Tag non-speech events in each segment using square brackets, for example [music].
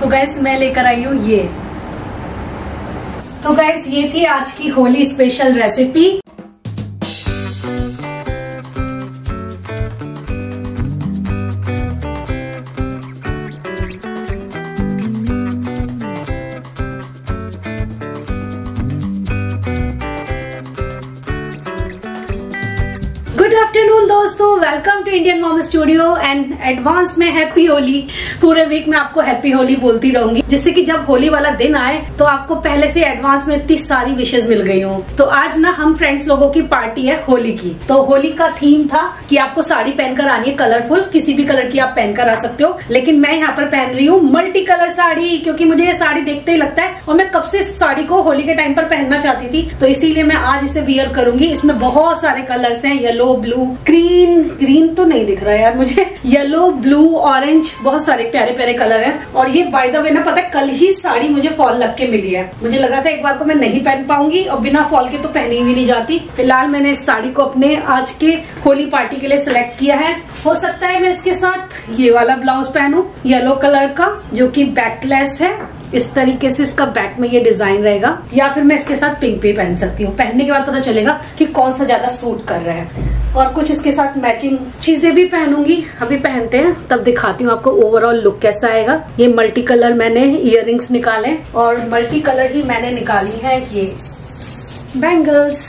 तो गैस मैं लेकर आई हूँ ये। तो गैस ये थी आज की Holi special recipe Indian mom studio and advance में हैप्पी होली पूरे वीक में आपको हैप्पी होली बोलती रहूँगी। जिससे कि जब होली वाला दिन आए तो आपको पहले से एडवांस में इतनी सारी विशेष मिल गई हो। तो आज ना हम फ्रेंड्स लोगों की पार्टी है होली की। तो होली का थीम था कि आपको साड़ी पहनकर आनी है कलरफुल किसी भी कलर की आप पहनकर आ सकते हो। लेकिन मैं यहाँ पर पहन रही हूँ मल्टी कलर साड़ी, क्योंकि मुझे ये साड़ी देखते ही लगता है, और मैं कब से साड़ी को होली के टाइम पर पहनना चाहती थी। तो इसीलिए मैं आज इसे वियर करूँगी। इसमें बहुत सारे कलर्स हैं येलो ब्लू ग्रीन ग्रीन तो नहीं दिख रहा यार मुझे। येलो ब्लू ऑरेंज बहुत सारे प्यारे प्यारे कलर हैं। और ये बाय द वे ना, पता है, कल ही साड़ी मुझे फॉल लग के मिली है। मुझे लगा था एक बार को मैं नहीं पहन पाऊँगी, और बिना फॉल के तो पहनी भी नहीं जाती। फ़िलहाल मैंने इस साड़ी को अपने आज के होली पार्टी के लिए सिलेक्ट किया है। हो सकता है मैं इसके साथ ये वाला ब्लाउज पहनू येलो कलर का, जो की बैकलेस है। इस तरीके से इसका बैक में ये डिज़ाइन रहेगा, या फिर मैं इसके साथ पिंक भी पहन सकती हूँ। पहनने के बाद पता चलेगा कि कौन सा ज़्यादा सूट कर रहा है। और कुछ इसके साथ मैचिंग चीज़ें भी पहनूँगी। अभी पहनते हैं, तब दिखाती हूँ आपको ओवरऑल लुक कैसा आएगा। ये मल्टी कलर मैंने इयर निकाले और मल्टी कलर ही मैंने निकाली है ये बैंगल्स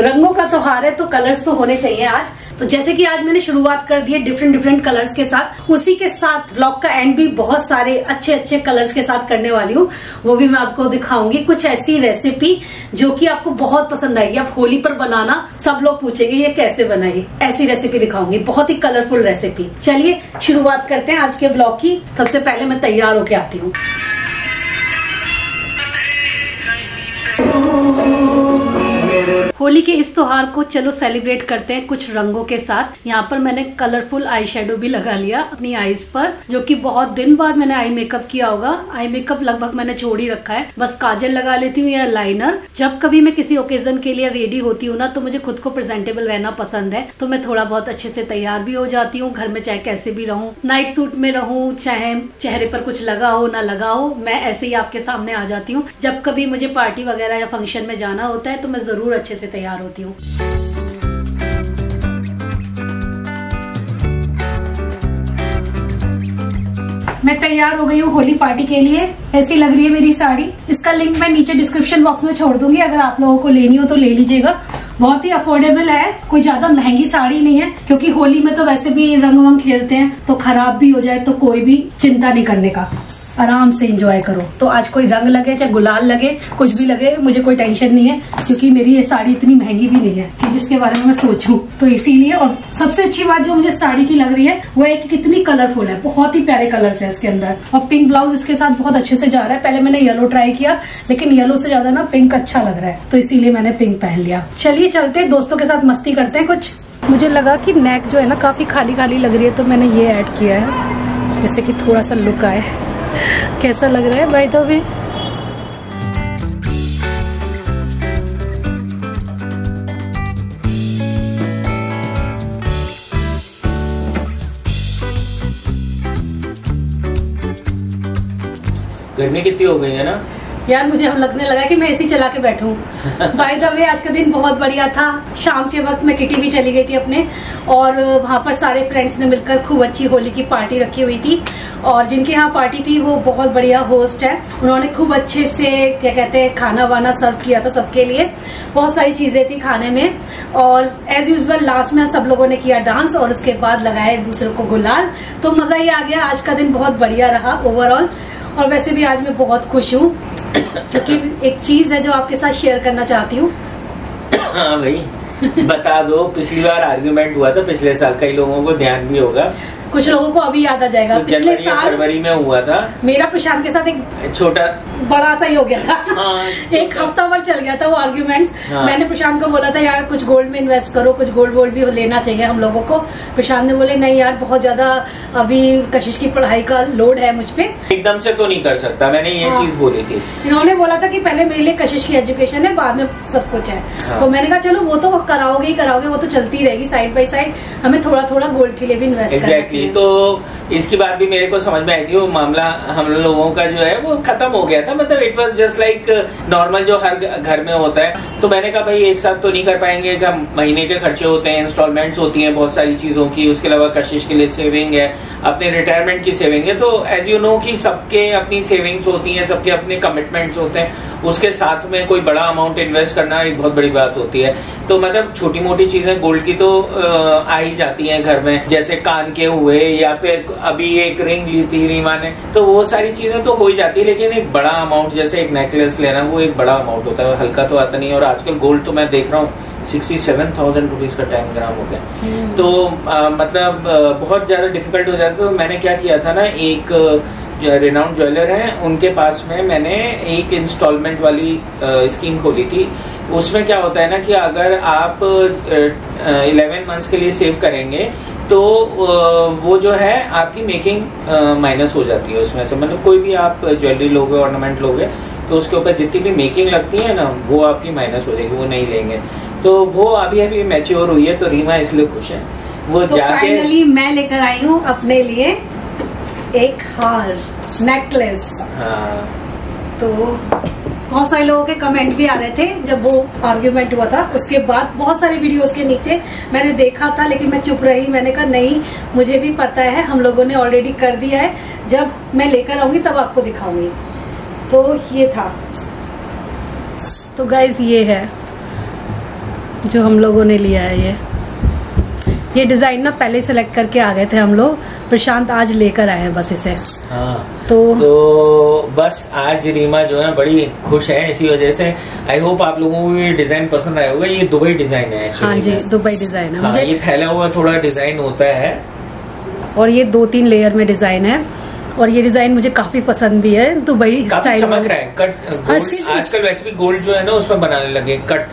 रंगों का त्योहार है तो कलर्स तो होने चाहिए आज। तो जैसे कि आज मैंने शुरुआत कर दी है डिफरेंट डिफरेंट कलर्स के साथ, उसी के साथ ब्लॉग का एंड भी बहुत सारे अच्छे अच्छे कलर्स के साथ करने वाली हूँ। वो भी मैं आपको दिखाऊँगी। कुछ ऐसी रेसिपी जो कि आपको बहुत पसंद आएगी। आप होली पर बनाना सब लोग पूछेंगे, ये कैसे बनाई? ऐसी रेसिपी दिखाऊँगी। बहुत ही कलरफुल रेसिपी चलिए, शुरुआत करते हैं आज के ब्लॉग की। सबसे पहले मैं तैयार होके आती हूँ। होली के इस त्योहार को चलो सेलिब्रेट करते हैं कुछ रंगों के साथ। यहाँ पर मैंने कलरफुल आई शेडो भी लगा लिया अपनी आईज पर, जो कि बहुत दिन बाद मैंने आई मेकअप किया होगा। आई मेकअप लगभग मैंने छोड़ ही रखा है। बस काजल लगा लेती हूँ या लाइनर जब कभी मैं किसी ओकेजन के लिए रेडी होती हूँ ना तो मुझे खुद को प्रेजेंटेबल रहना पसंद है। तो मैं थोड़ा बहुत अच्छे से तैयार भी हो जाती हूँ। घर में चाहे कैसे भी रहूँ नाइट सूट में रहूँ, चाहे चेहरे पर कुछ लगा हो, ना लगा हो, मैं ऐसे ही आपके सामने आ जाती हूँ। जब कभी मुझे पार्टी वगैरह या फ़ंक्शन में जाना होता है तो मैं ज़रूर अच्छे से तैयार होती हूँ। मैं तैयार हो गई हूँ होली पार्टी के लिए। ऐसी लग रही है मेरी साड़ी। इसका लिंक मैं नीचे डिस्क्रिप्शन बॉक्स में छोड़ दूँगी। अगर आप लोगों को लेनी हो तो ले लीजिएगा। बहुत ही अफोर्डेबल है। कोई ज़्यादा महँगी साड़ी नहीं है। क्योंकि होली में तो वैसे भी रंग वंग खेलते हैं तो खराब भी हो जाए तो कोई भी चिंता नहीं करने का। आराम से इंजॉय करो। तो आज कोई रंग लगे चाहे गुलाल लगे, कुछ भी लगे, मुझे कोई टेंशन नहीं है, क्योंकि मेरी ये साड़ी इतनी महँगी भी नहीं है कि जिसके बारे में मैं सोचूं। तो इसीलिए और सबसे अच्छी बात जो मुझे साड़ी की लग रही है, वो है कितनी कलरफुल है। बहुत ही प्यारे कलर्स है इसके अंदर। और पिंक ब्लाउज इसके साथ बहुत अच्छे से जा रहा है। पहले मैंने येलो ट्राई किया, लेकिन येलो से ज़्यादा ना पिंक अच्छा लग रहा है। तो इसीलिए मैंने पिंक पहन लिया। चलिए चलते, दोस्तों के साथ मस्ती करते हैं कुछ। मुझे लगा कि नेक जो है ना काफ़ी खाली खाली लग रही है तो मैंने ये ऐड किया है, जिससे कि थोड़ा सा लुक आए। कैसा लग रहा है भाई तो भी गर्मी कितनी हो गई है ना? यार मुझे अब लगने लगा कि मैं एसी चला के बैठूं। बाय द वे आज का दिन बहुत बढ़िया था। शाम के वक्त मैं किटी भी चली गई थी अपने, और वहाँ पर सारे फ्रेंड्स ने मिलकर खूब अच्छी होली की पार्टी रखी हुई थी। और जिनके यहाँ पार्टी थी, वो बहुत बढ़िया होस्ट है। उन्होंने खूब अच्छे से, क्या कहते हैं खाना वाना सर्व किया था सबके लिए। बहुत सारी चीज़ें थी खाने में। और एज यूजल लास्ट में सब लोगों ने किया डांस और उसके बाद लगाया एक दूसरे को गुलाल। तो मज़ा ही आ गया। आज का दिन बहुत बढ़िया रहा ओवरऑल और वैसे भी आज मैं बहुत खुश हूँ। क्योंकि एक चीज़ है जो आपके साथ शेयर करना चाहती हूँ। हाँ भाई। [laughs] बता दो पिछली बार आर्ग्यूमेंट हुआ था पिछले साल कई लोगों को ध्यान भी होगा। कुछ लोगों को अभी याद आ जाएगा। तो पिछले साल फरवरी में हुआ था। मेरा प्रशांत के साथ एक छोटा बड़ा सा ही हो गया था। हाँ, [laughs] एक हफ़्ता भर चल गया था वो आर्ग्यूमेंट हाँ। मैंने प्रशांत को बोला था यार कुछ गोल्ड में इन्वेस्ट करो कुछ गोल्ड वोल्ड भी लेना चाहिए हम लोगों को। प्रशांत ने बोले नहीं यार बहुत ज़्यादा अभी कशिश की पढ़ाई का लोड है मुझ पे। एकदम से तो नहीं कर सकता। मैंने ये हाँ। चीज़ बोली थी। इन्होंने बोला था की पहले मेरे लिए कशिश की एजुकेशन है बाद में सब कुछ है। हाँ। तो मैंने कहा चलो वो तो कराओगे ही कराओगे वो तो चलती रहेगी साइड बाय साइड हमें थोड़ा थोड़ा गोल्ड के लिए भी इन्वेस्ट करना एग्जैक्टली जी तो इसकी बात भी मेरे को समझ में आई थी वो मामला हम लोगों का जो है वो खत्म हो गया था। मतलब it was just like normal जो हर घर में होता है। तो मैंने कहा भाई एक साथ तो नहीं कर पाएँगे कि महीने के खर्चे होते हैं इंस्टॉलमेंट्स होती हैं बहुत सारी चीज़ों की उसके अलावा कशिश के लिए सेविंग है अपने रिटायरमेंट की सेविंग है। तो एज यू नो कि सबके अपनी सेविंग्स होती हैं सबके अपने कमिटमेंट्स होते हैं उसके साथ में कोई बड़ा अमाउंट इन्वेस्ट करना एक बहुत बड़ी बात होती है। तो मतलब छोटी मोटी चीज़ें गोल्ड की तो आ ही जाती हैं घर में। जैसे कान के हुए या फिर अभी एक रिंग ली थी रीमा ने तो वो सारी चीज़ें तो हो ही जाती है लेकिन एक बड़ा अमाउंट जैसे एक नेकलेस लेना वो एक बड़ा अमाउंट होता है हल्का तो आता नहीं और आजकल गोल्ड तो मैं देख रहा हूँ सिक्सटी सेवन थाउज़ेंड रुपीज़ का टेन ग्राम हो गया। हम्म। तो आ, मतलब आ, बहुत ज़्यादा डिफ़िकल्ट हो जाता तो मैंने क्या किया था ना एक रिनाउंड ज्वेलर है उनके पास में मैंने एक इंस्टॉलमेंट वाली स्कीम खोली थी। उसमें क्या होता है ना कि अगर आप इलेवन मंथ्स के लिए सेव करेंगे तो वो जो है आपकी मेकिंग माइनस हो जाती है उसमें से। मतलब कोई भी आप ज्वेलरी लोगे ऑर्नामेंट लोगे तो उसके ऊपर जितनी भी मेकिंग लगती है ना वो आपकी माइनस हो जाएगी वो नहीं लेंगे। तो वो अभी अभी मैच्योर हुई है तो रीमा इसलिए खुश है। वो तो जाके फाइनली मैं लेकर आई हूँ अपने लिए एक हार नेकलेस हाँ। तो बहुत सारे लोगों के कमेंट भी आ रहे थे जब वो आर्ग्यूमेंट हुआ था। उसके बाद बहुत सारे वीडियोस के नीचे मैंने देखा था, लेकिन मैं चुप रही। मैंने कहा, नहीं, मुझे भी पता है, हम लोगों ने ऑलरेडी कर दिया है। जब मैं लेकर आऊँगी, तब आपको दिखाऊँगी। तो ये था। तो गाइज़ ये है जो हम लोगों ने लिया है ये। ये डिज़ाइन ना पहले सेलेक्ट करके आ गए थे हम लोग। प्रशांत आज लेकर आए हैं बस इसे। हाँ। तो तो बस आज रीमा जो है बड़ी खुश है इसी वजह से। आई होप आप लोगों को ये डिज़ाइन पसंद आया होगा। ये दुबई डिज़ाइन है हाँ जी दुबई डिज़ाइन है। हाँ, मुझे ये फैला हुआ थोड़ा डिज़ाइन होता है। और ये दो तीन लेयर में डिज़ाइन है। और ये डिज़ाइन मुझे काफ़ी पसंद भी है। दुबई स्टाइल चमक रहा है। कट हाँ, आजकल वैसे भी गोल्ड जो है ना उसमें बनाने लगे। कट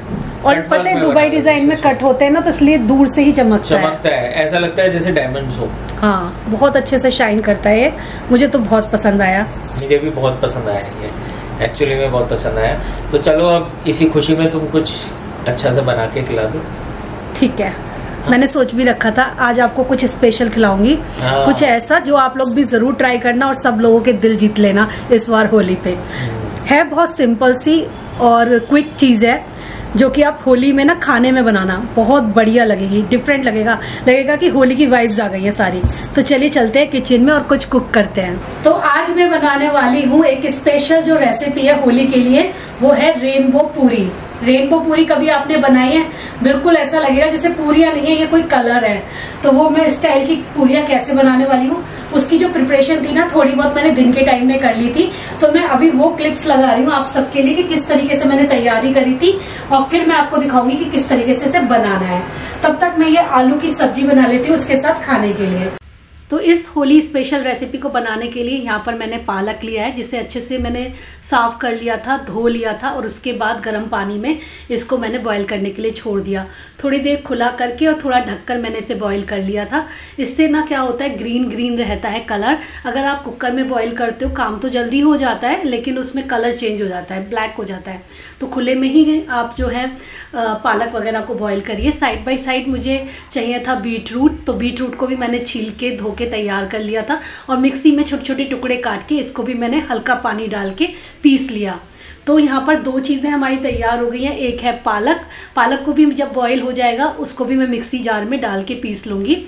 और पता है दुबई डिज़ाइन में कट होते हैं ना तो इसलिए दूर से ही चमकता है। चमकता है। ऐसा लगता है जैसे डायमंड्स हो। हाँ बहुत अच्छे से शाइन करता है मुझे तो बहुत पसंद आया। मुझे भी बहुत पसंद आया ये। एक्चुअली में बहुत पसंद आया। तो चलो अब इसी खुशी में तुम कुछ अच्छा सा बना के खिला दो। ठीक है। हाँ। मैंने सोच भी रखा था आज आपको कुछ स्पेशल खिलाऊँगी। हाँ। कुछ ऐसा जो आप लोग भी ज़रूर ट्राई करना और सब लोगों के दिल जीत लेना इस बार होली पे। हम्म। है बहुत सिंपल सी और क्विक चीज़ है, जो कि आप होली में ना खाने में बनाना बहुत बढ़िया लगेगी डिफरेंट लगेगा। लगेगा कि होली की वाइब्स आ गई है सारी। तो चलिए चलते हैं किचन में और कुछ कुक करते हैं। तो आज मैं बनाने वाली हूँ एक स्पेशल जो रेसिपी है होली के लिए, वो है रेनबो पूरी रेनबो पूरी कभी आपने बनाई है? बिल्कुल ऐसा लगेगा जैसे पूरियाँ नहीं है, ये कोई कलर है। तो वो मैं स्टाइल की पूरिया कैसे बनाने वाली हूँ? उसकी जो प्रिपरेशन थी ना, थोड़ी बहुत मैंने दिन के टाइम में कर ली थी। तो मैं अभी वो क्लिप्स लगा रही हूँ आप सबके लिए कि किस तरीके से मैंने तैयारी करी थी और फिर मैं आपको दिखाऊँगी कि किस तरीके से इसे बनाना है। तब तक मैं ये आलू की सब्ज़ी बना लेती हूँ उसके साथ खाने के लिए। तो इस होली स्पेशल रेसिपी को बनाने के लिए यहाँ पर मैंने पालक लिया है, जिसे अच्छे से मैंने साफ़ कर लिया था, धो लिया था और उसके बाद गर्म पानी में इसको मैंने बॉईल करने के लिए छोड़ दिया। थोड़ी देर खुला करके और थोड़ा ढककर मैंने इसे बॉईल कर लिया था। इससे ना क्या होता है ग्रीन ग्रीन रहता है कलर अगर आप कुकर में बॉईल करते हो, काम तो जल्दी हो जाता है, लेकिन उसमें कलर चेंज हो जाता है ब्लैक हो जाता है। तो खुले में ही आप जो है पालक वगैरह को बॉयल करिए। साइड बाई साइड मुझे चाहिए था बीट रूट तो बीट रूट को भी मैंने छील के धो के तैयार कर लिया था और मिक्सी में छोटे छोटे टुकड़े काट के इसको भी मैंने हल्का पानी डाल के पीस लिया। तो यहाँ पर दो चीज़ें हमारी तैयार हो गई हैं। एक है पालक। पालक को भी जब बॉईल हो जाएगा, उसको भी मैं मिक्सी जार में डाल के पीस लूँगी।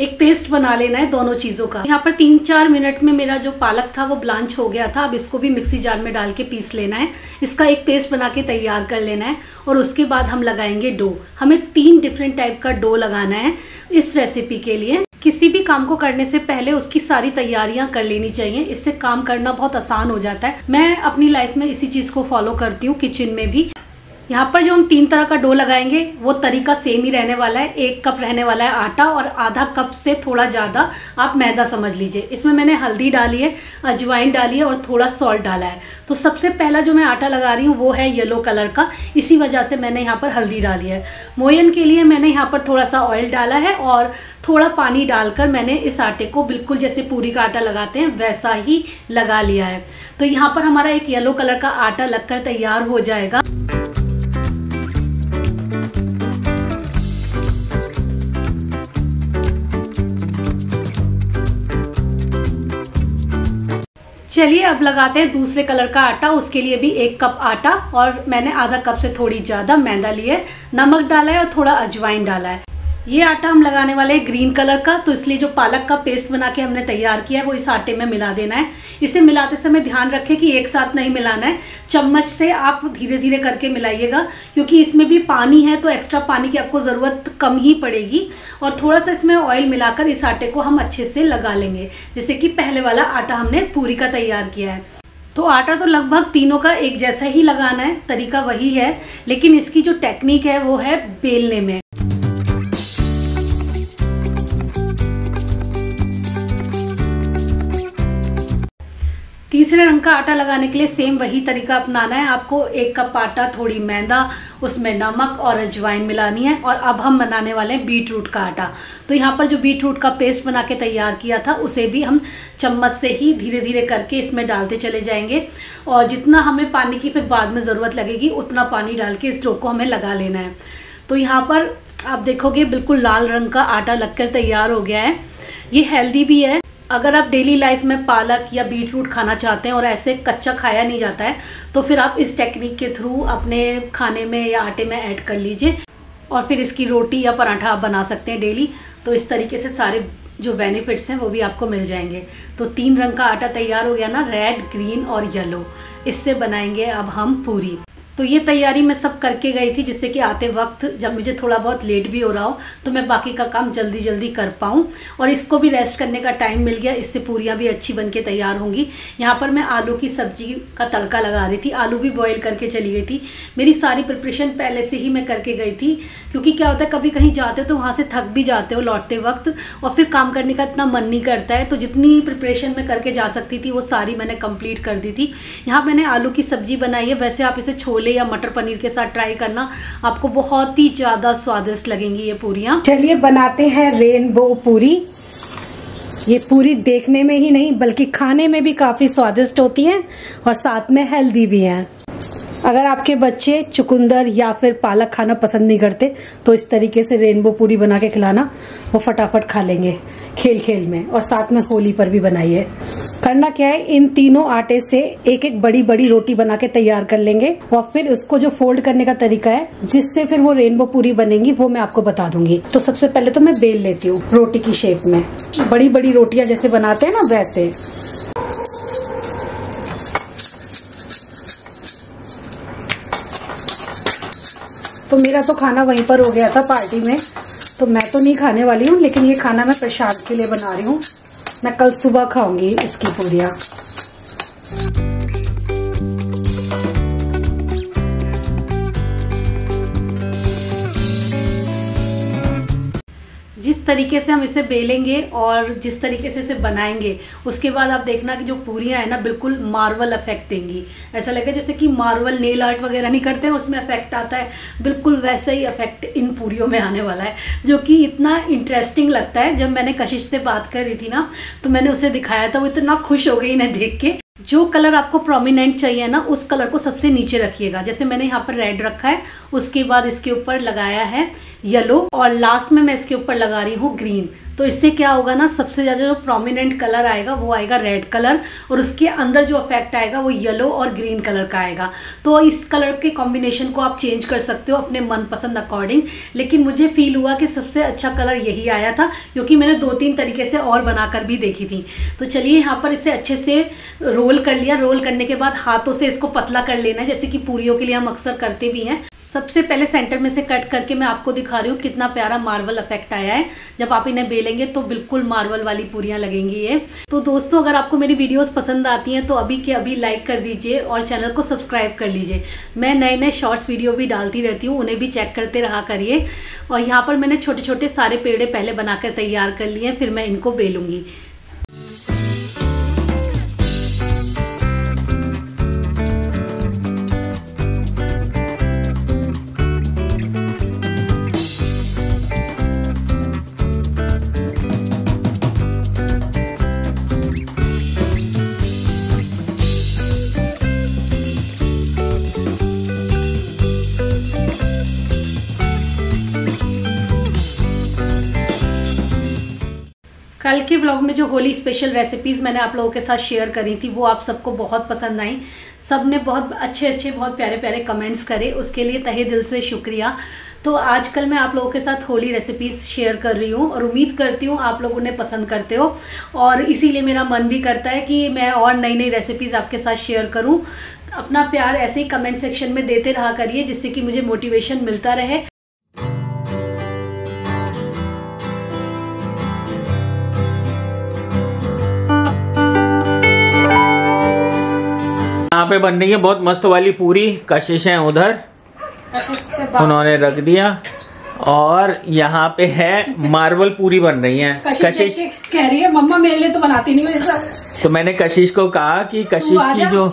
एक पेस्ट बना लेना है दोनों चीज़ों का। यहाँ पर तीन चार मिनट में मेरा जो पालक था, वो ब्लांच हो गया था। अब इसको भी मिक्सी जार में डाल के पीस लेना है। इसका एक पेस्ट बना के तैयार कर लेना है और उसके बाद हम लगाएँगे डो। हमें तीन डिफरेंट टाइप का डो लगाना है इस रेसिपी के लिए। किसी भी काम को करने से पहले उसकी सारी तैयारियाँ कर लेनी चाहिए। इससे काम करना बहुत आसान हो जाता है। मैं अपनी लाइफ में इसी चीज़ को फॉलो करती हूँ किचन में भी। यहाँ पर जो हम तीन तरह का डो लगाएँगे, वो तरीका सेम ही रहने वाला है। एक कप रहने वाला है आटा और आधा कप से थोड़ा ज़्यादा आप मैदा समझ लीजिए। इसमें मैंने हल्दी डाली है, अजवाइन डाली है और थोड़ा सॉल्ट डाला है। तो सबसे पहला जो मैं आटा लगा रही हूँ, वो है येलो कलर का। इसी वजह से मैंने यहाँ पर हल्दी डाली है। मोयन के लिए मैंने यहाँ पर थोड़ा सा ऑयल डाला है और थोड़ा पानी डालकर मैंने इस आटे को बिल्कुल जैसे पूरी का आटा लगाते हैं, वैसा ही लगा लिया है। तो यहाँ पर हमारा एक येलो कलर का आटा लगकर तैयार हो जाएगा। चलिए अब लगाते हैं दूसरे कलर का आटा, उसके लिए भी एक कप आटा, और मैंने आधा कप से थोड़ी ज़्यादा मैदा लिया है। नमक डाला है और थोड़ा अजवाइन डाला है। ये आटा हम लगाने वाले हैं ग्रीन कलर का तो इसलिए जो पालक का पेस्ट बना के हमने तैयार किया है, वो इस आटे में मिला देना है। इसे मिलाते समय ध्यान रखें कि एक साथ नहीं मिलाना है। चम्मच से आप धीरे धीरे करके मिलाइएगा, क्योंकि इसमें भी पानी है तो एक्स्ट्रा पानी की आपको ज़रूरत कम ही पड़ेगी। और थोड़ा सा इसमें ऑयल मिलाकर इस आटे को हम अच्छे से लगा लेंगे जैसे कि पहले वाला आटा हमने पूरी का तैयार किया है। तो आटा तो लगभग तीनों का एक जैसा ही लगाना है, तरीका वही है, लेकिन इसकी जो टेक्निक है, वो है बेलने में। तीसरे रंग का आटा लगाने के लिए सेम वही तरीका अपनाना है। आपको एक कप आटा, थोड़ी मैदा, उसमें नमक और अजवाइन मिलानी है और अब हम बनाने वाले हैं बीट रूट का आटा। तो यहाँ पर जो बीट रूट का पेस्ट बना के तैयार किया था, उसे भी हम चम्मच से ही धीरे धीरे करके इसमें डालते चले जाएँगे और जितना हमें पानी की फिर बाद में ज़रूरत लगेगी, उतना पानी डाल के इस डो को हमें लगा लेना है। तो यहाँ पर आप देखोगे बिल्कुल लाल रंग का आटा लगकर तैयार हो गया है। ये हेल्दी भी है। अगर आप डेली लाइफ में पालक या बीट रूट खाना चाहते हैं और ऐसे कच्चा खाया नहीं जाता है तो फिर आप इस टेक्निक के थ्रू अपने खाने में या आटे में ऐड कर लीजिए और फिर इसकी रोटी या पराठा आप बना सकते हैं डेली तो इस तरीके से सारे जो बेनिफिट्स हैं, वो भी आपको मिल जाएँगे। तो तीन रंग का आटा तैयार हो गया ना रेड ग्रीन और येलो इससे बनाएँगे अब हम पूरी। तो ये तैयारी मैं सब करके गई थी, जिससे कि आते वक्त जब मुझे थोड़ा बहुत लेट भी हो रहा हो तो मैं बाकी का काम जल्दी जल्दी कर पाऊँ और इसको भी रेस्ट करने का टाइम मिल गया। इससे पूरियाँ भी अच्छी बन के तैयार होंगी। यहाँ पर मैं आलू की सब्ज़ी का तड़का लगा रही थी। आलू भी बॉयल करके चली गई थी। मेरी सारी प्रिपरेशन पहले से ही मैं करके गई थी, क्योंकि क्या होता है, कभी कहीं जाते हो तो वहाँ से थक भी जाते हो लौटते वक्त और फिर काम करने का इतना मन नहीं करता है। तो जितनी प्रिपरेशन मैं करके जा सकती थी, वो सारी मैंने कंप्लीट कर दी थी। यहाँ मैंने आलू की सब्ज़ी बनाई है। वैसे आप इसे छोले छोले या मटर पनीर के साथ ट्राई करना आपको बहुत ही ज़्यादा स्वादिष्ट लगेंगी ये पूरियाँ। चलिए, बनाते हैं रेनबो पूरी। ये पूरी देखने में ही नहीं, बल्कि खाने में भी काफ़ी स्वादिष्ट होती है और साथ में हेल्दी भी है। अगर आपके बच्चे चुकंदर या फिर पालक खाना पसंद नहीं करते तो इस तरीके से रेनबो पूरी बना के खिलाना, वो फटाफट खा लेंगे खेल खेल में। और साथ में होली पर भी बनाइए। करना क्या है, इन तीनों आटे से एक एक बड़ी बड़ी रोटी बना के तैयार कर लेंगे, और फिर उसको जो फोल्ड करने का तरीका है, जिससे फिर वो रेनबो पूरी बनेगी, वो मैं आपको बता दूँगी। तो सबसे पहले तो मैं बेल लेती हूँ रोटी की शेप में। बड़ी बड़ी रोटियाँ जैसे बनाते हैं ना, वैसे। तो मेरा तो खाना वहीं पर हो गया था पार्टी में तो मैं तो नहीं खाने वाली हूँ, लेकिन ये खाना मैं प्रसाद के लिए बना रही हूँ। मैं कल सुबह खाऊँगी इसकी पूरियाँ तरीके से हम इसे बेलेंगे और जिस तरीके से इसे बनाएँगे, उसके बाद आप देखना कि जो पूरियाँ हैं ना, बिल्कुल मार्वल इफ़ेक्ट देंगी। ऐसा लगेगा जैसे कि मार्वल नेल आर्ट वगैरह नहीं करते हैं, उसमें इफ़ेक्ट आता है। बिल्कुल वैसे ही इफ़ेक्ट इन पूरियों में आने वाला है, जो कि इतना इंटरेस्टिंग लगता है। जब मैंने कशिश से बात कर रही थी ना तो मैंने उसे दिखाया था, वो इतना खुश हो गई इन्हें देख के। जो कलर आपको प्रोमिनेंट चाहिए ना, उस कलर को सबसे नीचे रखिएगा। जैसे मैंने यहाँ पर रेड रखा है, उसके बाद इसके ऊपर लगाया है येलो और लास्ट में मैं इसके ऊपर लगा रही हूँ ग्रीन तो इससे क्या होगा ना, सबसे ज़्यादा जो प्रोमिनेंट कलर आएगा, वो आएगा रेड कलर और उसके अंदर जो इफ़ेक्ट आएगा, वो येलो और ग्रीन कलर का आएगा। तो इस कलर के कॉम्बिनेशन को आप चेंज कर सकते हो अपने मनपसंद अकॉर्डिंग लेकिन मुझे फील हुआ कि सबसे अच्छा कलर यही आया था क्योंकि मैंने दो तीन तरीके से और बनाकर भी देखी थी। तो चलिए यहाँ पर इसे अच्छे से रोल कर लिया। रोल करने के बाद हाथों से इसको पतला कर लेना जैसे कि पूरियों के लिए हम अक्सर करते भी हैं। सबसे पहले सेंटर में से कट करके मैं आपको दिखा रही हूँ कितना प्यारा मार्बल इफ़ेक्ट आया है। जब आप इन्हें बेलेंगे तो बिल्कुल मार्बल वाली पूरियाँ लगेंगी ये। तो दोस्तों, अगर आपको मेरी वीडियोस पसंद आती हैं तो अभी के अभी लाइक कर दीजिए और चैनल को सब्सक्राइब कर लीजिए। मैं नए नए शॉर्ट्स वीडियो भी डालती रहती हूँ, उन्हें भी चेक करते रहा करिए। और यहाँ पर मैंने छोटे छोटे सारे पेड़े पहले बनाकर तैयार कर लिए फिर मैं इनको बेलूँगी। व्लॉग में जो होली स्पेशल रेसिपीज़ मैंने आप लोगों के साथ शेयर करी थी, वो आप सबको बहुत पसंद आई। सबने बहुत अच्छे अच्छे बहुत प्यारे प्यारे कमेंट्स करे। उसके लिए तहे दिल से शुक्रिया। तो आजकल मैं आप लोगों के साथ होली रेसिपीज़ शेयर कर रही हूँ और उम्मीद करती हूँ आप लोग उन्हें पसंद करते हो। और इसीलिए मेरा मन भी करता है कि मैं और नई नई रेसिपीज़ आपके साथ शेयर करूँ। अपना प्यार ऐसे ही कमेंट सेक्शन में देते रहा करिए, जिससे कि मुझे मोटिवेशन मिलता रहे। यहाँ पे बन रही है बहुत मस्त वाली पूरी कशिश है उधर। उन्होंने रख दिया। और यहाँ पे है मार्बल पूरी बन रही है। कशिश कह रही है मम्मा मेरे लिए तो बनाती नहीं वैसा तो मैंने कशिश को कहा कि कशिश की जो।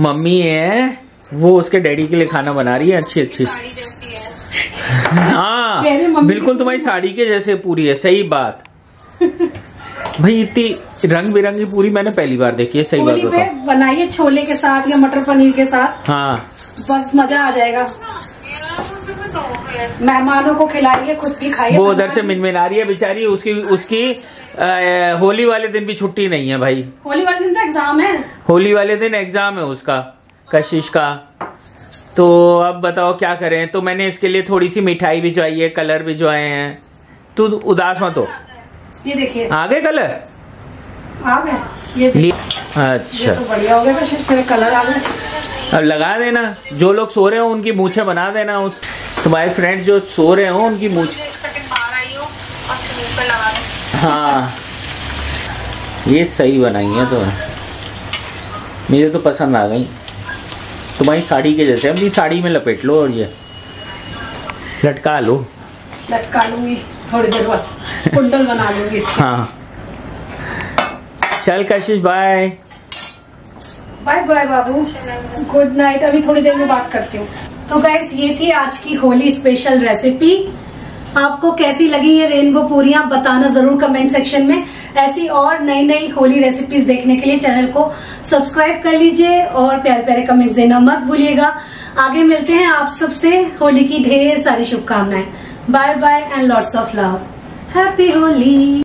मम्मी है वो उसके डैडी के लिए खाना बना रही है अच्छी अच्छी। हाँ। बिल्कुल तुम्हारी साड़ी के जैसे पूरी है सही बात। [laughs] भाई इतनी रंग बिरंगी पूरी मैंने पहली बार देखी है सही बात बताओ बनाइए छोले के साथ या मटर पनीर के साथ। हाँ। बस मज़ा आ जाएगा। मेहमानों को खिलाइए खुद भी खाइए। वो उधर से मिनमिना रही है बेचारी उसकी उसकी आ, होली वाले दिन भी छुट्टी नहीं है भाई। होली वाले दिन तो एग्ज़ाम है। होली वाले दिन एग्ज़ाम है उसका कशिश का। तो अब बताओ क्या करें? तो मैंने इसके लिए थोड़ी सी मिठाई भिजवाई है कलर भिजवाए हैं। तू उदास मत हो। ये देखिए। आ गए कलर आ गए। ये अच्छा ये तो बढ़िया हो गया कलर आ गए। अब लगा देना। जो लोग सो रहे हो उनकी मूछे बना देना उस। तुम्हारे फ्रेंड जो सो रहे हो उनकी मूछ हाँ ये सही बनाई है तो। मुझे तो पसंद आ गई। तुम्हारी साड़ी के जैसे अपनी साड़ी में लपेट लो और ये। लटका लो। लटका लूँगी थोड़ी देर बाद। कुंडल बना लूँगी हाँ। चल कशिश बाय बाय बाय बाबू। गुड नाइट अभी थोड़ी देर में बात करती हूँ। तो गाइज़ ये थी आज की होली स्पेशल रेसिपी आपको कैसी लगी ये रेनबो पूरियाँ बताना ज़रूर कमेंट सेक्शन में। ऐसी और नई नई होली रेसिपीज़ देखने के लिए चैनल को सब्सक्राइब कर लीजिए और प्यारे प्यारे कमेंट्स देना मत भूलिएगा। आगे मिलते हैं आप सबसे। होली की ढेर सारी शुभकामनाएँ। Bye bye and lots of love happy Holi